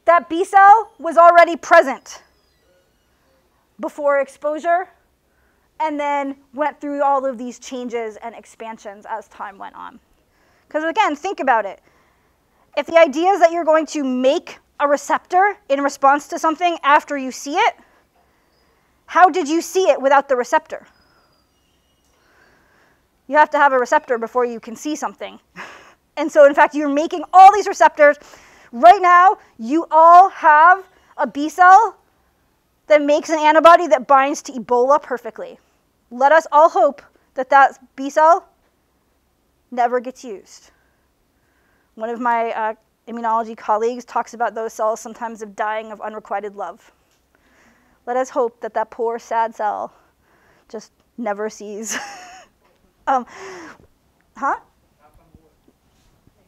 that B cell was already present before exposure and then went through all of these changes and expansions as time went on. Because again, think about it. If the idea is that you're going to make a receptor in response to something after you see it, how did you see it without the receptor? You have to have a receptor before you can see something. And so, in fact, you're making all these receptors. Right now, you all have a B cell that makes an antibody that binds to Ebola perfectly. Let us all hope that that B cell never gets used. One of my uh, immunology colleagues talks about those cells sometimes of dying of unrequited love. Let us hope that that poor, sad cell just never sees. um, huh?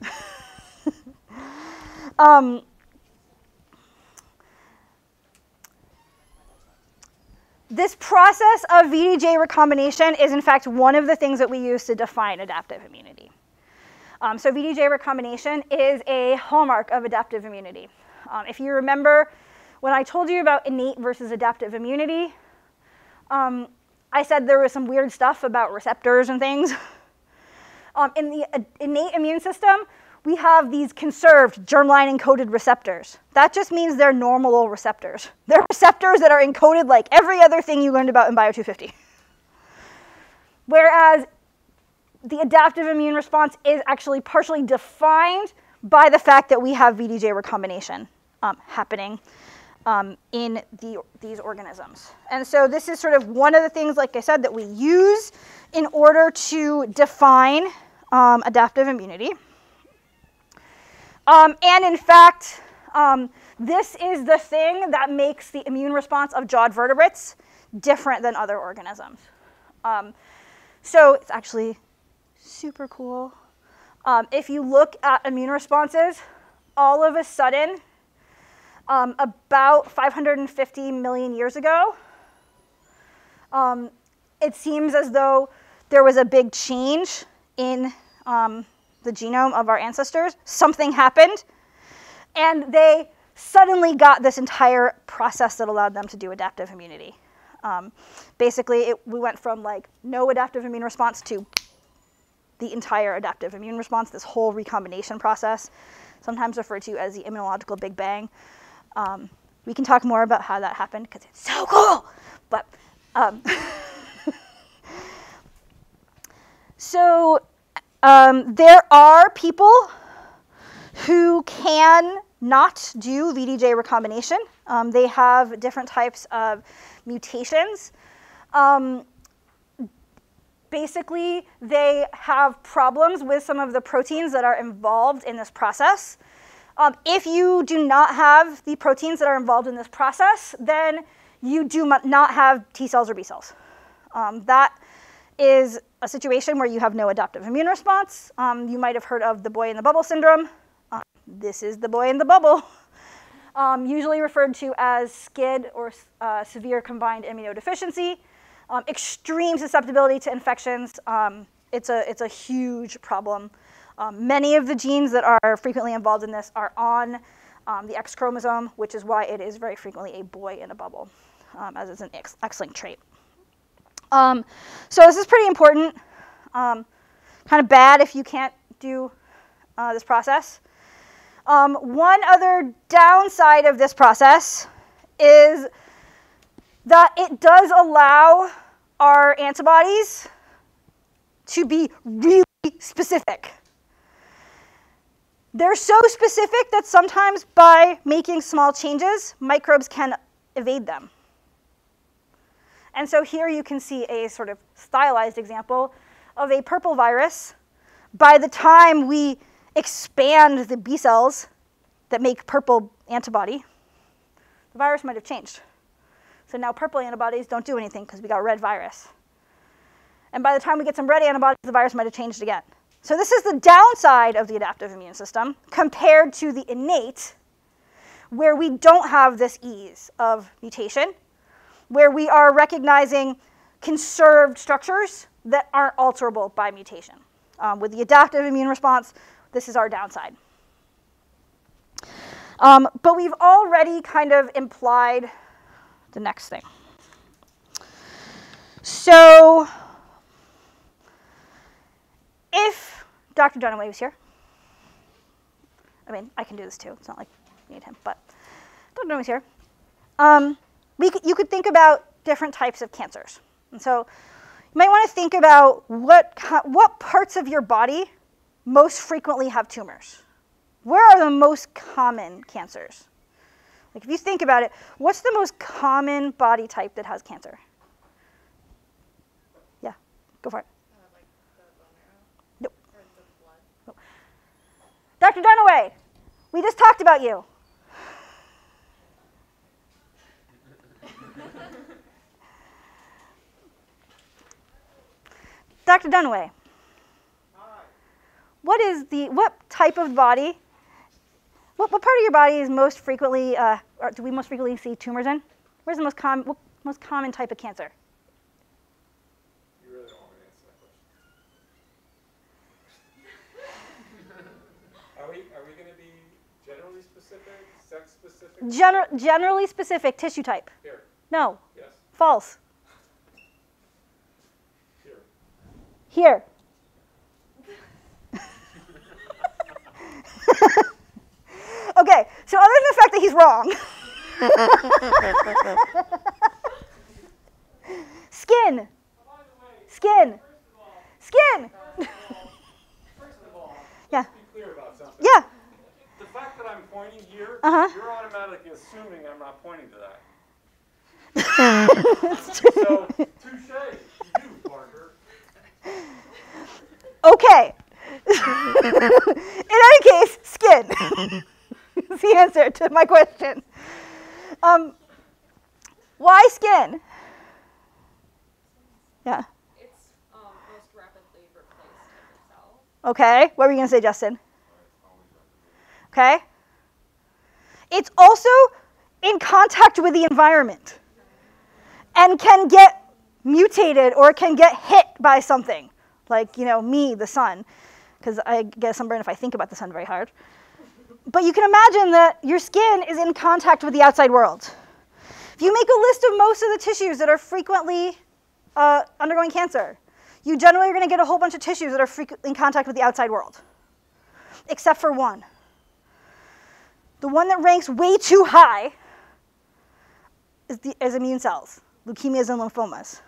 um, this process of VDJ recombination is in fact one of the things that we use to define adaptive immunity. Um, so VDJ recombination is a hallmark of adaptive immunity. Um, if you remember when I told you about innate versus adaptive immunity, um, I said there was some weird stuff about receptors and things. Um, in the uh, innate immune system, we have these conserved germline encoded receptors. That just means they're normal receptors. They're receptors that are encoded like every other thing you learned about in Bio 250. Whereas the adaptive immune response is actually partially defined by the fact that we have VDJ recombination um, happening um, in the, these organisms. And so this is sort of one of the things, like I said, that we use in order to define um, adaptive immunity. Um, and in fact, um, this is the thing that makes the immune response of jawed vertebrates different than other organisms. Um, so it's actually super cool. Um, if you look at immune responses, all of a sudden, um, about 550 million years ago, it seems as though there was a big change in um, the genome of our ancestors, something happened, and they suddenly got this entire process that allowed them to do adaptive immunity. Um, basically, it, we went from like no adaptive immune response to the entire adaptive immune response, this whole recombination process, sometimes referred to as the immunological Big Bang. Um, we can talk more about how that happened because it's so cool. But um, so um, there are people who can not do VDJ recombination. Um, they have different types of mutations. Um, basically, they have problems with some of the proteins that are involved in this process. Um, if you do not have the proteins that are involved in this process, then you do not have T cells or B cells. Um, that is a situation where you have no adaptive immune response. Um, you might have heard of the boy in the bubble syndrome. Uh, this is the boy in the bubble, um, usually referred to as SCID or uh, severe combined immunodeficiency. Um, extreme susceptibility to infections. Um, it's, a, it's a huge problem. Um, many of the genes that are frequently involved in this are on the X chromosome, which is why it is very frequently a boy in a bubble, as it's an X-linked trait. Um, so this is pretty important. Um, kind of bad if you can't do uh, this process. Um, one other downside of this process is that it does allow our antibodies to be really specific. They're so specific that sometimes by making small changes, microbes can evade them. And so here you can see a sort of stylized example of a purple virus. By the time we expand the B cells that make purple antibody, the virus might have changed. So now purple antibodies don't do anything because we got red virus. And by the time we get some red antibodies, the virus might have changed again. So this is the downside of the adaptive immune system compared to the innate, where we don't have this ease of mutation where we are recognizing conserved structures that aren't alterable by mutation. Um, with the adaptive immune response, this is our downside. Um, but we've already kind of implied the next thing. So if Dr. Dunaway was here, I mean, I can do this too. It's not like I need him, but Dr. Dunaway's here. Um, we you could think about different types of cancers. And so you might want to think about what, what parts of your body most frequently have tumors. Where are the most common cancers? Like if you think about it, what's the most common body type that has cancer? Yeah, go for it. Dr. Dunaway, we just talked about you. Dr. Dunaway. Hi. What is the, what type of body, what, what part of your body is most frequently, uh, or do we most frequently see tumors in? Where's the most, com what, most common type of cancer? You really don't want to answer that question. are we, are we going to be generally specific, sex specific? Gener generally specific tissue type. Here. No. Yes. False. Here. okay, so other than the fact that he's wrong, skin. Skin. Skin. yeah. Clear about something. Yeah. The fact that I'm pointing here, uh-huh. you're automatically assuming I'm not pointing to that. so, touche. Okay. In any case, skin is the answer to my question. Um, why skin? Yeah. It's um, most rapidly replaced cell. Okay. What were you going to say, Justin? Okay. It's also in contact with the environment and can get mutated or can get hit by something like, you know, me, the sun, because I get sunburn if I think about the sun very hard. But you can imagine that your skin is in contact with the outside world. If you make a list of most of the tissues that are frequently uh, undergoing cancer, you generally are going to get a whole bunch of tissues that are in contact with the outside world, except for one. The one that ranks way too high is, the, is immune cells, leukemias and lymphomas.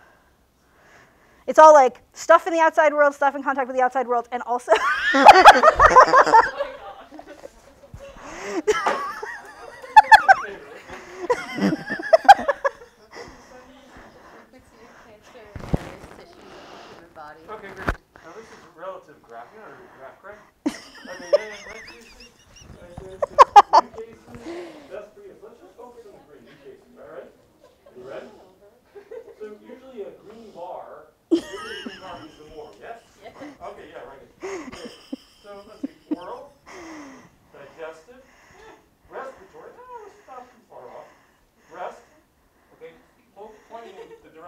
It's all like stuff in the outside world, stuff in contact with the outside world, and also. Oh okay, great. Now this is relative graphing or graph, right? Okay, yeah, yeah, let's use Let's just focus on the green cases, all right?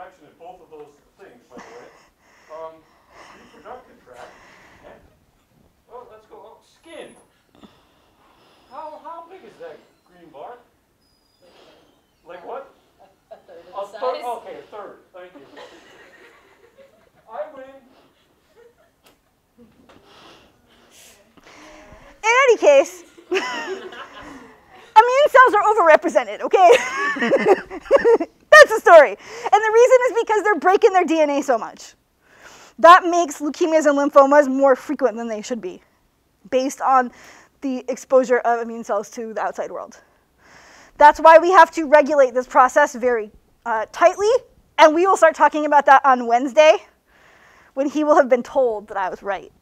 question in both of those things, by the way. Um, reproductive tract, yeah. Oh, let's go, oh, skin. How, how big is that green bar? Like what? A third A of the third, size. okay, a third, thank you. I win. In any case, immune cells are overrepresented, okay? That's the story. And the reason is because they're breaking their DNA so much. That makes leukemias and lymphomas more frequent than they should be, based on the exposure of immune cells to the outside world. That's why we have to regulate this process very uh, tightly, and we will start talking about that on Wednesday when he will have been told that I was right.